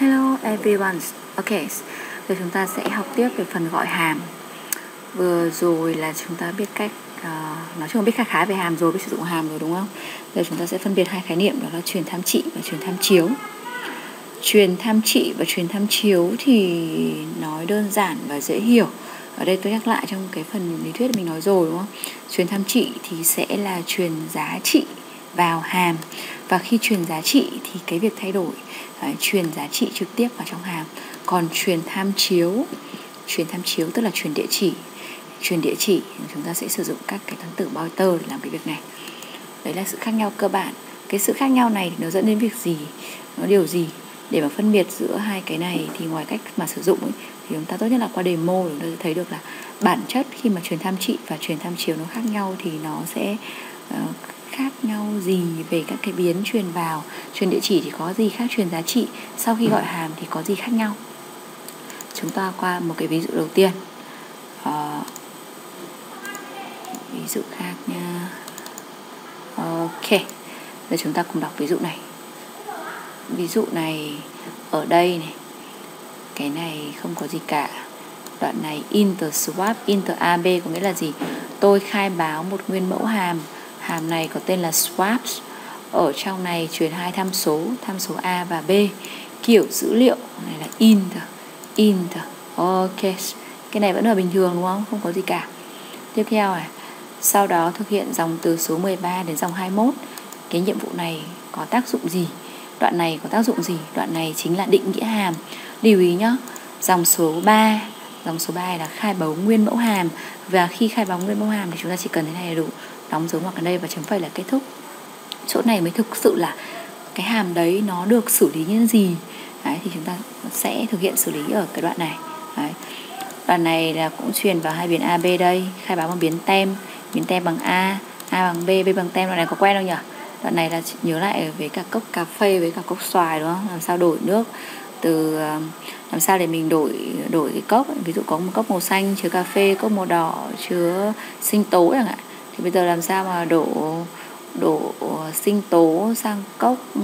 Hello everyone. Ok, giờ chúng ta sẽ học tiếp về phần gọi hàm. Vừa rồi là chúng ta biết cách uh, nói chung là biết khá khá về hàm rồi, biết sử dụng hàm rồi đúng không? Giờ chúng ta sẽ phân biệt hai khái niệm đó là truyền tham trị và truyền tham chiếu. Truyền tham trị và truyền tham chiếu thì nói đơn giản và dễ hiểu. Ở đây tôi nhắc lại trong cái phần lý thuyết mình nói rồi đúng không? Truyền tham trị thì sẽ là truyền giá trị vào hàm và khi truyền giá trị thì cái việc thay đổi đấy, truyền giá trị trực tiếp vào trong hàm. Còn truyền tham chiếu truyền tham chiếu tức là truyền địa chỉ. Truyền địa chỉ chúng ta sẽ sử dụng các cái toán tử pointer để làm cái việc này. Đấy là sự khác nhau cơ bản. Cái sự khác nhau này nó dẫn đến việc gì? Nó điều gì? Để mà phân biệt giữa hai cái này thì ngoài cách mà sử dụng ấy, thì chúng ta tốt nhất là qua demo để chúng ta sẽ thấy được là bản chất khi mà truyền tham trị và truyền tham chiếu nó khác nhau thì nó sẽ uh, khác nhau gì về các cái biến truyền vào? Truyền địa chỉ thì có gì khác truyền giá trị? Sau khi gọi hàm thì có gì khác nhau? Chúng ta qua một cái ví dụ đầu tiên. À, ví dụ khác nha. Ok giờ chúng ta cùng đọc ví dụ này. Ví dụ này ở đây này. Cái này không có gì cả. Đoạn này inter swap inter ab có nghĩa là gì? Tôi khai báo một nguyên mẫu hàm hàm này có tên là swaps ở trong này truyền hai tham số tham số a và b. Kiểu dữ liệu này là int int ok. Cái này vẫn là bình thường đúng không? Không có gì cả. Tiếp theo này sau đó thực hiện dòng từ số 13 đến dòng 21 cái nhiệm vụ này có tác dụng gì? Đoạn này có tác dụng gì? Đoạn này chính là định nghĩa hàm. Lưu ý nhé dòng số 3 dòng số 3 là khai báo nguyên mẫu hàm. Và khi khai báo nguyên mẫu hàm thì chúng ta chỉ cần thế này là đủ đóng dấu ngoặc ở đây và chấm phẩy là kết thúc. Chỗ này mới thực sự là cái hàm đấy nó được xử lý như gì. Đấy, thì chúng ta sẽ thực hiện xử lý ở cái đoạn này. Đấy. đoạn này là cũng truyền vào hai biến AB đây khai báo bằng biến tem biến tem bằng A A bằng B B bằng tem. Đoạn này có quen không nhỉ? Đoạn này là nhớ lại với cả cốc cà phê với cả cốc xoài đúng không? Làm sao đổi nước từ ờ, làm sao để mình đổi đổi cái cốc ví dụ có một cốc màu xanh chứa cà phê cốc màu đỏ chứa sinh tố chẳng hạn thì bây giờ làm sao mà đổ đổ sinh tố sang cốc ừ,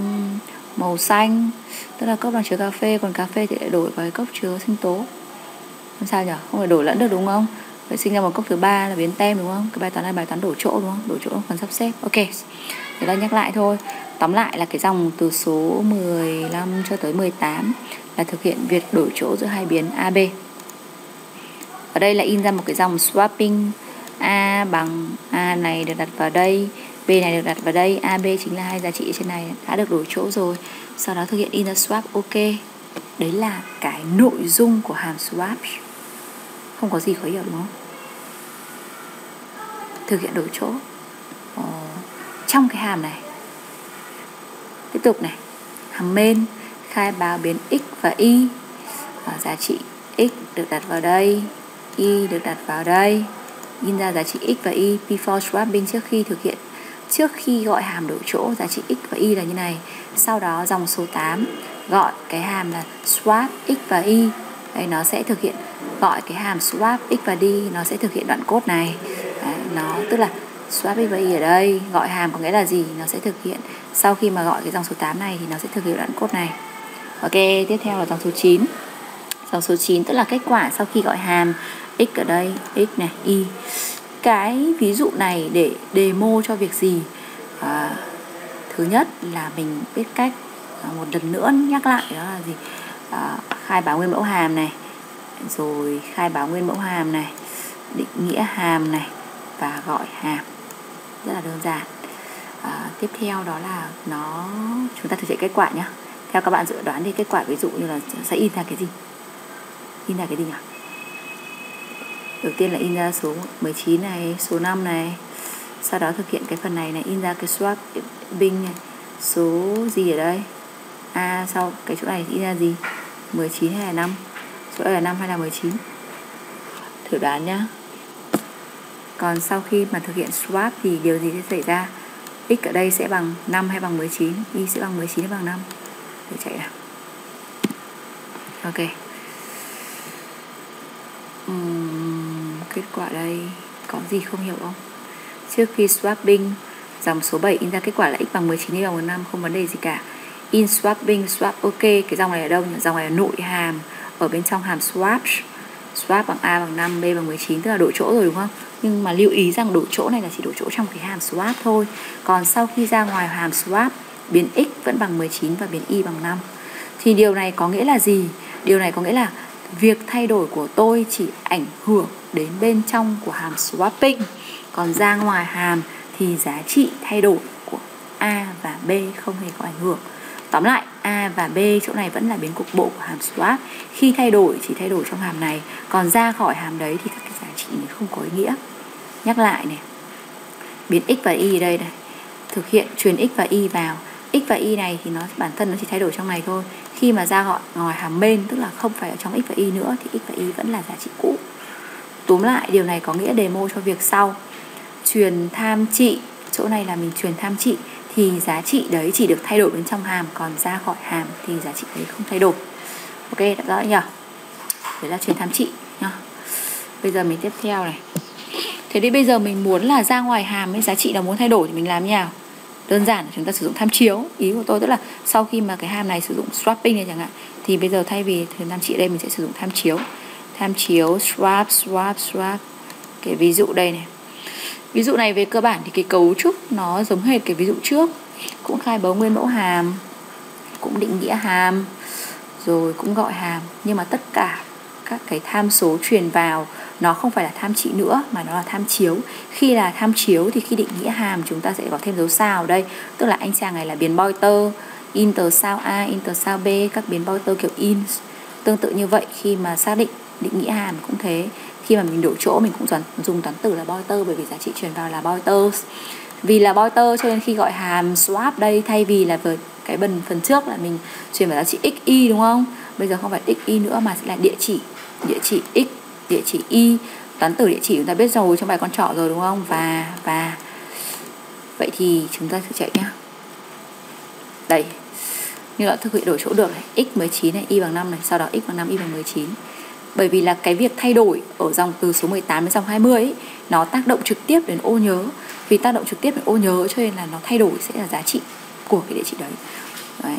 màu xanh? Tức là cốc đang chứa cà phê, còn cà phê thì lại đổi vào cốc chứa sinh tố. Làm sao nhỉ? Không phải đổi lẫn được đúng không? Vậy sinh ra một cốc thứ ba là biến tem đúng không? Cái bài toán này, bài toán đổi chỗ đúng không? Đổi chỗ phần sắp xếp. Ok. Thế ta nhắc lại thôi. Tóm lại là cái dòng từ số 15 cho tới 18 là thực hiện việc đổi chỗ giữa hai biến AB ở đây là in ra một cái dòng swapping A bằng A này được đặt vào đây B này được đặt vào đây. AB chính là hai giá trị trên này. Đã được đổi chỗ rồi. Sau đó thực hiện inner swap ok. Đấy là cái nội dung của hàm swap. Không có gì khó hiểu đúng không? Thực hiện đổi chỗ. Ờ, trong cái hàm này. Tiếp tục này. Hàm main khai báo biến x và y. Và giá trị x được đặt vào đây y được đặt vào đây in ra giá trị x và y before swapping trước khi thực hiện trước khi gọi hàm đổi chỗ giá trị x và y là như này. Sau đó dòng số 8 gọi cái hàm là swap x và y. Đây nó sẽ thực hiện gọi cái hàm swap x và y nó sẽ thực hiện đoạn code này. Đấy, nó tức là swap x và y ở đây gọi hàm có nghĩa là gì nó sẽ thực hiện. Sau khi mà gọi cái dòng số 8 này thì nó sẽ thực hiện đoạn code này. Ok tiếp theo là dòng số 9 dòng số 9 tức là kết quả sau khi gọi hàm x ở đây x này y. Cái ví dụ này để demo cho việc gì? À, thứ nhất là mình biết cách à, một lần nữa nhắc lại đó là gì? À, khai báo nguyên mẫu hàm này rồi khai báo nguyên mẫu hàm này định nghĩa hàm này và gọi hàm. Rất là đơn giản. À, tiếp theo đó là nó chúng ta thực hiện kết quả nhé theo các bạn dự đoán thì kết quả ví dụ như là sẽ in ra cái gì? In ra cái gì nhỉ? Đầu tiên là in ra số 19 này số 5 này. Sau đó thực hiện cái phần này này in ra cái swap binh này. Số gì ở đây? A à, sau cái chỗ này in ra gì? 19 hay là 5 số đây là 5 hay là 19 thử đoán nhá. Còn sau khi mà thực hiện swap thì điều gì sẽ xảy ra? X ở đây sẽ bằng 5 hay bằng 19 y sẽ bằng 19 hay bằng 5 để chạy nào. Ok. Uhm, quả đây, có gì không hiểu không? Trước khi swapping, dòng số 7 in ra kết quả là x bằng 19 y bằng 5 không vấn đề gì cả. In swapping, swap ok, cái dòng này ở đâu nhỉ? Dòng này là nội hàm, ở bên trong hàm swap swap bằng a bằng 5 b bằng 19 tức là đổi chỗ rồi đúng không? Nhưng mà lưu ý rằng đổi chỗ này là chỉ đổi chỗ trong cái hàm swap thôi. Còn sau khi ra ngoài hàm swap, biến x vẫn bằng 19 và biến y bằng 5 thì điều này có nghĩa là gì? Điều này có nghĩa là việc thay đổi của tôi chỉ ảnh hưởng đến bên trong của hàm swapping. Còn ra ngoài hàm thì giá trị thay đổi của a và b không hề có ảnh hưởng. Tóm lại, a và b chỗ này vẫn là biến cục bộ của hàm swap. Khi thay đổi, chỉ thay đổi trong hàm này. Còn ra khỏi hàm đấy thì các cái giá trị không có ý nghĩa. Nhắc lại này. Biến x và y đây này. Thực hiện truyền x và y vào x và y này thì nó, bản thân nó chỉ thay đổi trong này thôi. Khi mà ra gọi ngoài hàm bên, tức là không phải ở trong x và y nữa, thì x và y vẫn là giá trị cũ. Túm lại, điều này có nghĩa demo cho việc sau. Truyền tham trị, chỗ này là mình truyền tham trị, thì giá trị đấy chỉ được thay đổi bên trong hàm, còn ra khỏi hàm thì giá trị đấy không thay đổi. Ok, đã rõ nhỉ đấy là truyền tham trị nhá. Bây giờ mình tiếp theo này. Thế thì bây giờ mình muốn là ra ngoài hàm với giá trị nào muốn thay đổi thì mình làm như nào? Đơn giản là chúng ta sử dụng tham chiếu. Ý của tôi tức là sau khi mà cái hàm này sử dụng swapping này chẳng hạn, thì bây giờ thay vì thứ nam chị đây mình sẽ sử dụng tham chiếu. Tham chiếu, swap swap swap. Cái ví dụ đây này. Ví dụ này về cơ bản thì cái cấu trúc nó giống hệt cái ví dụ trước. Cũng khai báo nguyên mẫu hàm, cũng định nghĩa hàm, rồi cũng gọi hàm. Nhưng mà tất cả các cái tham số truyền vào. Nó không phải là tham trị nữa, mà nó là tham chiếu. Khi là tham chiếu thì khi định nghĩa hàm, chúng ta sẽ có thêm dấu sao ở đây. Tức là anh chàng này là biến pointer inter sao a, inter sao b, các biến pointer kiểu in. Tương tự như vậy, khi mà xác định định nghĩa hàm cũng thế. Khi mà mình đổi chỗ, mình cũng dùng toán tử là pointer bởi vì giá trị truyền vào là pointers vì là pointer cho nên khi gọi hàm swap đây, thay vì là với cái phần phần trước là mình truyền vào giá trị xy đúng không? Bây giờ không phải xy nữa mà sẽ là địa chỉ địa chỉ x địa chỉ y toán tử địa chỉ chúng ta biết rồi trong bài con trỏ rồi đúng không? Và và. Vậy thì chúng ta thử chạy nhá. Đây. Như đã thực hiện đổi chỗ được này. X 19 này y bằng 5 này. Sau đó x bằng 5 y bằng 19 bởi vì là cái việc thay đổi ở dòng từ số 18 đến dòng 20 ấy, nó tác động trực tiếp đến ô nhớ. Vì tác động trực tiếp đến ô nhớ cho nên là nó thay đổi sẽ là giá trị của cái địa chỉ đấy, đấy.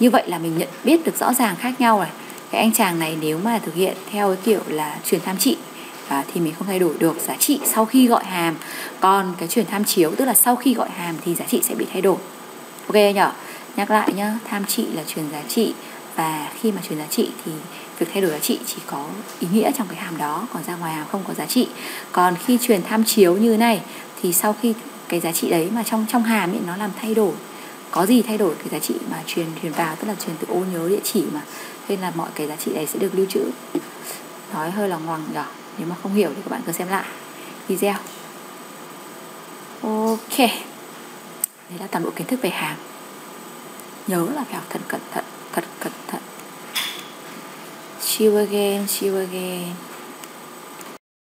như vậy là mình nhận biết được rõ ràng khác nhau này cái anh chàng này nếu mà thực hiện theo cái kiểu là chuyển tham trị à, thì mình không thay đổi được giá trị sau khi gọi hàm. Còn cái chuyển tham chiếu tức là sau khi gọi hàm thì giá trị sẽ bị thay đổi. Ok nhở nhắc lại nhá tham trị là truyền giá trị và khi mà truyền giá trị thì việc thay đổi giá trị chỉ có ý nghĩa trong cái hàm đó còn ra ngoài hàm không có giá trị. Còn khi truyền tham chiếu như này thì sau khi cái giá trị đấy mà trong trong hàm ấy nó làm thay đổi có gì thay đổi cái giá trị mà truyền truyền vào, tức là truyền từ ô nhớ địa chỉ mà. Nên là mọi cái giá trị này sẽ được lưu trữ. Nói hơi là ngoằng nhở nếu mà không hiểu thì các bạn cứ xem lại video. Ok. Đấy là toàn bộ kiến thức về hàm nhớ là phải học thật cẩn thận, thật cẩn thận. See you again see you again